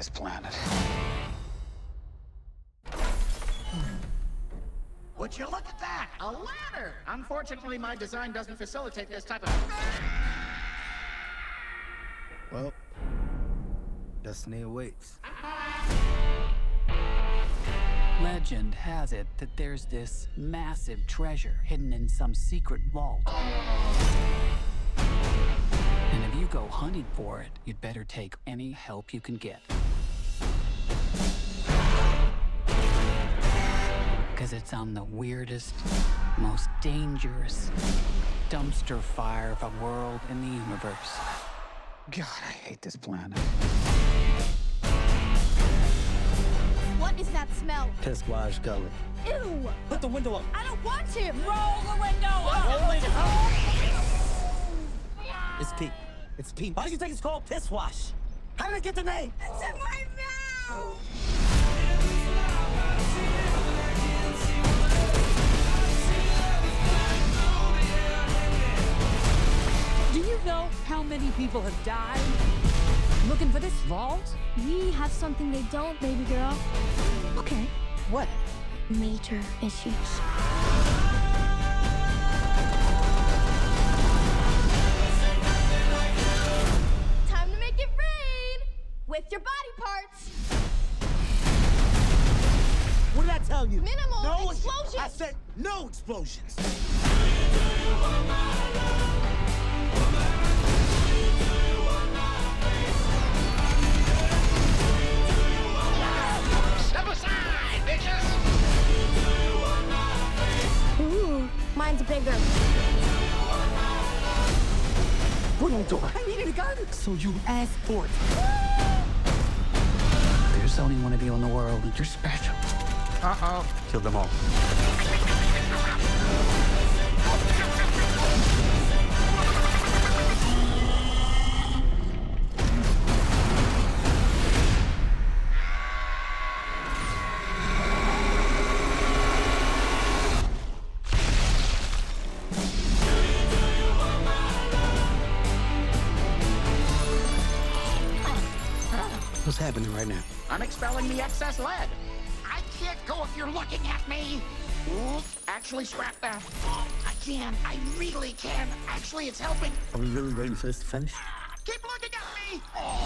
this planet. Would you look at that? A ladder! Unfortunately, my design doesn't facilitate this type of... Well, destiny awaits. Legend has it that there's this massive treasure hidden in some secret vault. And if you go hunting for it, you'd better take any help you can get. Because it's on the weirdest, most dangerous dumpster fire of a world in the universe. God, I hate this planet. What is that smell? Piss wash color. Ew! Put the window up. I don't want to! Roll the window up! Roll it It's Pete. It's Pete. Why do you think it's called piss wash? How did it get the name? It's in my mouth! Do you know how many people have died looking for this vault? We have something they don't, baby girl. Okay. What? Major issues. Time to make it rain! With your body parts! What did I tell you? Minimal no explosions. I said no explosions. Step aside, bitches! Ooh, mine's bigger. What are you doing? I needed a gun. So you asked for it. There's only one of you in the world, and you're special. Uh-oh. Kill them all. What's happening right now? I'm expelling the excess lead. I can't go if you're looking at me. Actually, scrap that. I can. I really can. Actually, it's helping. Are we really waiting for this to finish? Ah, keep looking at me. Oh.